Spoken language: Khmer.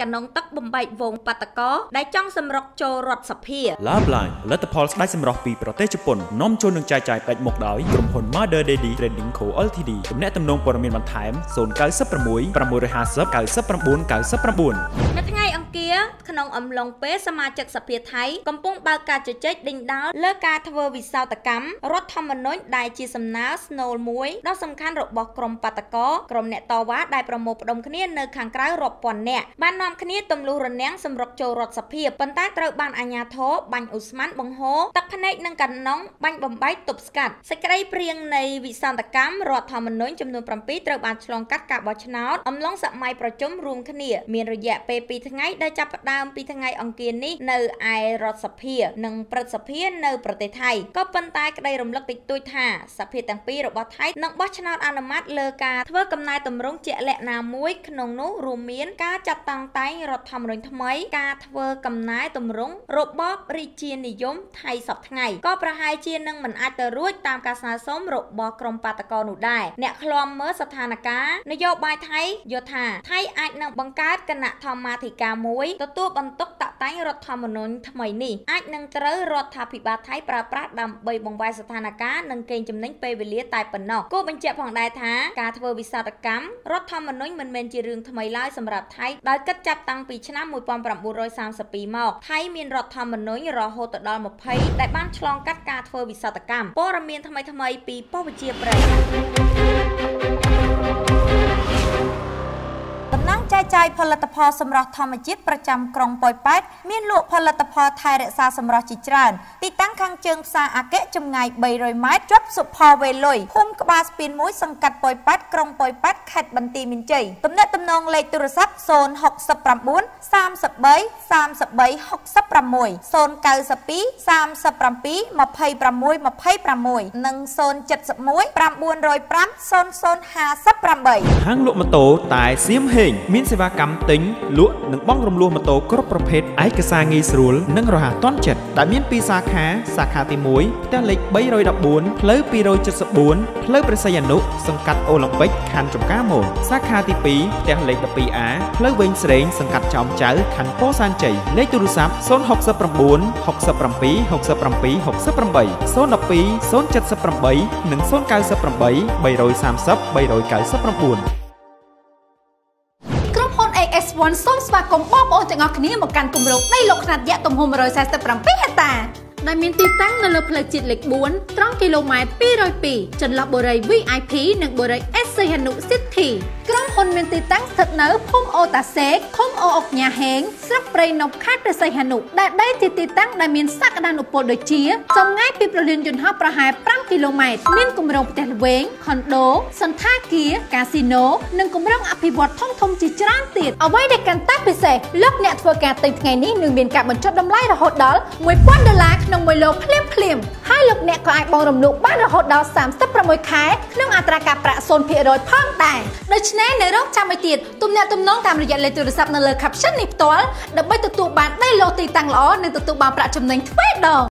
កណ្ដុងទឹកបំបែកវងបាតកោដែលចង់សម្រុកចូលរដ្ឋសភា Lab Line ផលិតផលស្បែកសម្រស់ពីប្រទេសជប៉ុននាំចូលនិងចែកចាយផ្ដាច់មុខដោយក្រុមហ៊ុន Mother Daddy Trading Co Ltd ទំនាក់ទំនងព័ត៌មានបន្ថែម096 650 9999នៅថ្ងៃអង្គារ ក្នុងអំឡុងពេលសមាជិកសភាថៃកំពុងបើកការជជែកដេញដោលលើការធ្វើវិសោធកម្មរដ្ឋធម្មនុញ្ញដែលជាសំណើស្នូលមួយដ៏សំខាន់របស់ក្រមបាតកោក្រមអ្នកតវ៉ាដែលប្រមូលផ្ដុំគ្នានៅខាងក្រៅរាប់ពាន់នាក់បាននាំគ្នាទម្លុះរនាំងសម្រុកចូលរដ្ឋសភាប៉ុន្តែត្រូវបានអាជ្ញាធរបាញ់អ៊ូស្មានបង្ហូរទឹកភ្នែកនិងកណ្ដុងបាញ់បំបែកទប់ស្កាត់សេចក្តីព្រៀងនៃវិសន្តកម្មរដ្ឋធម្មនុញ្ញចំនួន7ត្រូវបានឆ្លងកាត់ការបោះឆ្នោតអំឡុងសម័យប្រជុំរួមគ្នា មានរយៈពេល2ថ្ងៃដែលចាប់ផ្ដើមពីថ្ងៃអង្គារនេះនៅឯរដ្ឋសភានិងព្រឹទ្ធសភានៅប្រទេសថៃក៏ប៉ុន្តែក្តីរំលឹកតិចតួចថាសភាទាំងពីររបស់ថៃនឹងបោះឆ្នោតអនុម័តលើការធ្វើកំណែតម្រង់ជាក់លាក់ណាមួយក្នុងនោះរួមមានការចាត់តាំងតែងរដ្ឋធម្មនុញ្ញថ្មី ការធ្វើកំណែតម្រង់របបរាជានិយមថៃសពថ្ងៃក៏ប្រហែលជានឹងមិនអាចទៅរួចតាមការស្នើសុំរបស់ក្រមបាតកោនោះដែរអ្នកឃ្លាំមើលស្ថានភាពនយោបាយថៃយល់ថាថៃអាចនឹងបង្កើតគណៈធម្មាធិការមួយទទួលបន្ទុកតាក់តែងរដ្ឋធម្មនុញ្ញថ្មីនេះអាចនឹងត្រូវរដ្ឋាភិបាលថៃប្រើប្រាស់ដើម្បីបង្វែរស្ថានភាពនិងកេងចំណេញពេលវេលាតែប៉ុណ្ណោះគួរបញ្ជាក់ផងដែរថាការធ្វើវិសាស្ត្រកម្មរដ្ឋធម្មនុញ្ញមិនមែនជារឿងថ្មីឡើយសម្រាប់ថៃដោយគិតចាប់តាំងពីឆ្នាំ1932មកថៃមានរដ្ឋធម្មនុញ្ញរហូតដល់20ដែលបានឆ្លងកាត់ការធ្វើវិសាស្ត្រកម្មព័ត៌មានថ្មីៗពីប៉ុស្តិ៍វិទ្យាប្រៃតំណាង ចែកចាយផលិតផលសម្រស់ធម្មជាតិប្រចាំក្រុងប៉ោយប៉ែតមានលក់ផលិតផលថែរក្សាសម្រស់ជាច្រើនទីតាំងខាងជើងផ្សារអាកៈចម្ងាយ300ម៉ែត្រជាប់សុផលវេលុយភូមិក្បាលស្ពាន1សង្កាត់ប៉ោយប៉ែតក្រុងប៉ោយប៉ែតខេត្តបន្ទាយមានជ័យទំនាក់ទំនងលេខទូរស័ព្ទ069 33 33 66 092 37 26 26និង071 905 0058ហាងលក់ម៉ូតូតែសៀមហេងមានសេវាកម្មទិញលក់និងបង់រំលោះម៉ូតូគ្រប់ប្រភេទឯកសារងាយស្រួលនិងរហ័សទាន់ចិត្តដែលមានពីរសាខាសាខាទី1ផ្ទះលេខ314ផ្លូវ274ផ្លូវព្រះសីហនុសង្កាត់អូឡ িম্প ិកខណ្ឌចំការមនសាខាទី2ផ្ទះលេខ 12A ផ្លូវវែងស្រេងសង្កាត់ចោមចៅខណ្ឌពោធិ៍សែនជ័យលេខទូរស័ព្ទ069 67 67 68 012 078និង098 330 399 S1 សូមស្វាគមន៍បងប្អូនទាំងអស់គ្នាមកកាន់គម្រោងដីលោកខ្នាតយក្សទំហំ147ហិកតាដែលមានទីតាំងនៅលើផ្លូវជាតិលេខ4ត្រង់គីឡូម៉ែត្រ202ចន្លោះបុរី VIP និងបុរី S សីហនុ City ក្រុម ហ៊ុនមានទីតាំងស្ថិតនៅភូមិអូតាសេកឃុំអូអុកញ៉ាហេងស្រុកព្រៃនប់ខេត្តព្រះសីហនុដែលដីជាទីតាំងដែលមានសក្តានុពលដូចជាចម្ងាយពីប្រលានយន្តហោះប្រហែល5គីឡូម៉ែត្រមានគម្រោងផ្ទះល្វែងខុនដូសន្តាគារកាស៊ីណូនិងគម្រោងអភិវឌ្ឍធំធំជាច្រើនទៀតអ្វីដែលកាន់តែពិសេសលោកអ្នកធ្វើការទិញថ្ងៃនេះនឹងមានការបញ្ចុះតម្លៃរហូតដល់1000ដុល្លារក្នុង1ឡូភ្លាមភ្លាមហើយលោកអ្នកក៏អាចបង់រំលោភបានរហូតដល់36ខែក្នុងអត្រាការប្រាក់0%ផងដែរដូច្នេះនៅរងចាំឲ្យទៀតទំនាក់ទំនងតាមរយៈលេខទូរស័ព្ទនៅលើ caption នេះផ្ទាល់ដើម្បីទទួលបានដីឡូទីតាំងល្អនិងទទួលបានប្រាក់ចំណេញទ្វេដង